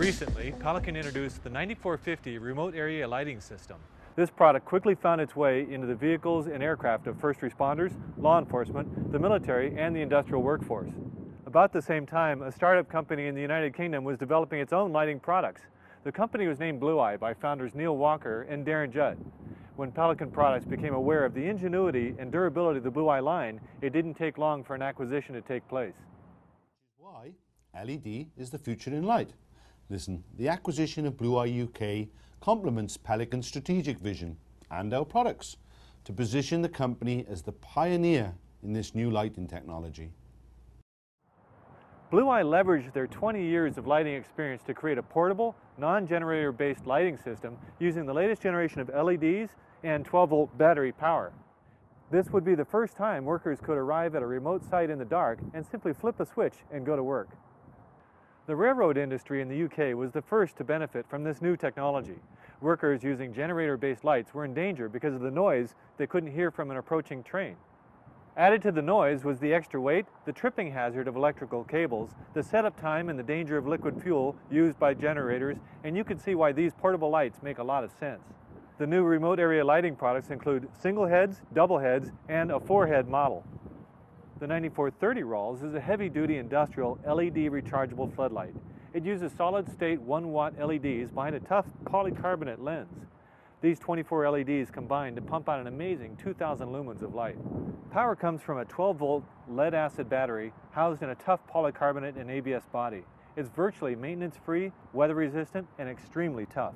Recently, Pelican introduced the 9450 Remote Area Lighting System. This product quickly found its way into the vehicles and aircraft of first responders, law enforcement, the military, and the industrial workforce. About the same time, a startup company in the United Kingdom was developing its own lighting products. The company was named Blue i by founders Neil Walker and Darren Judd. When Pelican Products became aware of the ingenuity and durability of the Blue i line, it didn't take long for an acquisition to take place. Why LED is the future in light. Listen, the acquisition of Blue i UK complements Pelican's strategic vision and our products to position the company as the pioneer in this new lighting technology. Blue i leveraged their 20 years of lighting experience to create a portable, non-generator based lighting system using the latest generation of LEDs and 12 volt battery power. This would be the first time workers could arrive at a remote site in the dark and simply flip a switch and go to work. The railroad industry in the UK was the first to benefit from this new technology. Workers using generator-based lights were in danger because of the noise they couldn't hear from an approaching train. Added to the noise was the extra weight, the tripping hazard of electrical cables, the setup time and the danger of liquid fuel used by generators, and you can see why these portable lights make a lot of sense. The new remote area lighting products include single heads, double heads, and a four head model. The 9430 RALS is a heavy-duty industrial LED rechargeable floodlight. It uses solid-state 1-watt LEDs behind a tough polycarbonate lens. These 24 LEDs combine to pump out an amazing 2,000 lumens of light. Power comes from a 12-volt lead-acid battery housed in a tough polycarbonate and ABS body. It's virtually maintenance-free, weather-resistant, and extremely tough.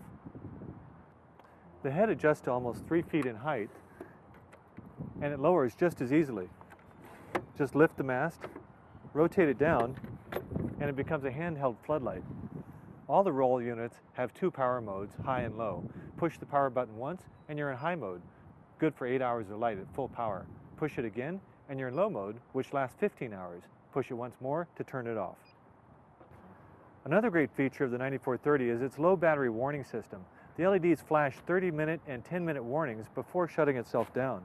The head adjusts to almost 3 feet in height, and it lowers just as easily. Just lift the mast, rotate it down, and it becomes a handheld floodlight. All the roll units have two power modes, high and low. Push the power button once and you're in high mode, good for 8 hours of light at full power. Push it again and you're in low mode, which lasts 15 hours. Push it once more to turn it off. Another great feature of the 9430 is its low battery warning system. The LEDs flash 30 minute and 10 minute warnings before shutting itself down.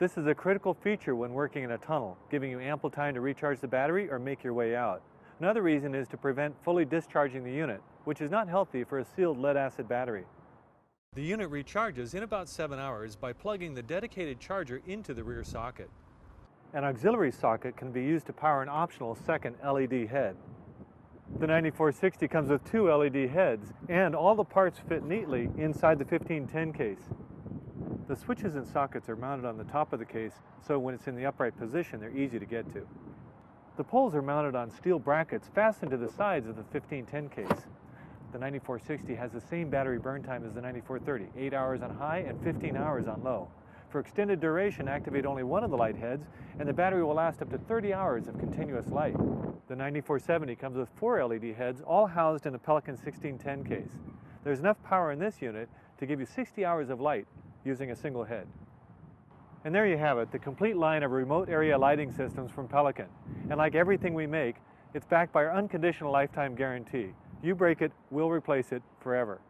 This is a critical feature when working in a tunnel, giving you ample time to recharge the battery or make your way out. Another reason is to prevent fully discharging the unit, which is not healthy for a sealed lead-acid battery. The unit recharges in about 7 hours by plugging the dedicated charger into the rear socket. An auxiliary socket can be used to power an optional second LED head. The 9460 comes with two LED heads, and all the parts fit neatly inside the 1510 case. The switches and sockets are mounted on the top of the case, so when it's in the upright position, they're easy to get to. The poles are mounted on steel brackets fastened to the sides of the 1510 case. The 9460 has the same battery burn time as the 9430, 8 hours on high and 15 hours on low. For extended duration, activate only one of the light heads, and the battery will last up to 30 hours of continuous light. The 9470 comes with four LED heads, all housed in a Pelican 1610 case. There's enough power in this unit to give you 60 hours of light using a single head. And there you have it, the complete line of remote area lighting systems from Pelican. And like everything we make, it's backed by our unconditional lifetime guarantee. You break it, we'll replace it forever.